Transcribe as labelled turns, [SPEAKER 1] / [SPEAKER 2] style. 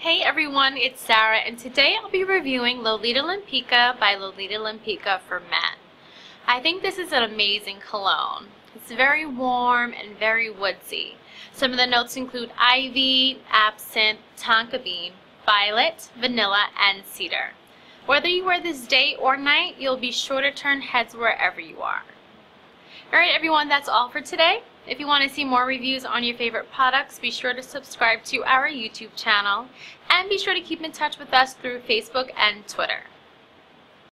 [SPEAKER 1] Hey everyone, it's Sarah and today I'll be reviewing Lolita Lempicka by Lolita Lempicka for men. I think this is an amazing cologne. It's very warm and very woodsy. Some of the notes include ivy, absinthe, tonka bean, violet, vanilla, and cedar. Whether you wear this day or night, you'll be sure to turn heads wherever you are. Alright everyone, that's all for today. If you want to see more reviews on your favorite products, be sure to subscribe to our YouTube channel and be sure to keep in touch with us through Facebook and Twitter.